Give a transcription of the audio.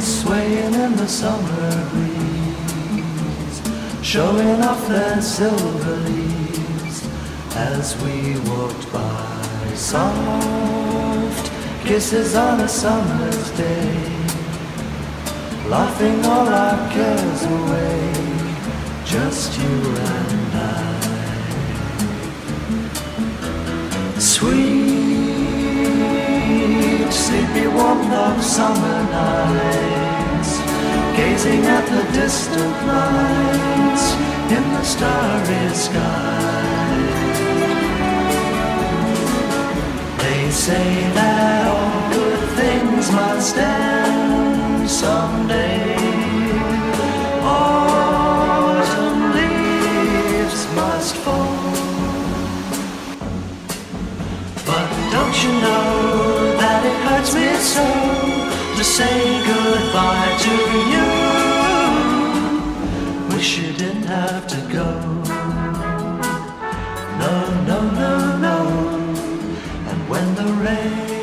swaying in the summer breeze, showing off their silver leaves as we walked by. Soft kisses on a summer's day, laughing all our cares away, just you and I. Sweet, summer nights, gazing at the distant lights in the starry sky. They say that all good things must end someday. Autumn leaves must fall. But don't you know that it hurts me so to say goodbye to you. Wish you didn't have to go. No, no, no, no. And when the rain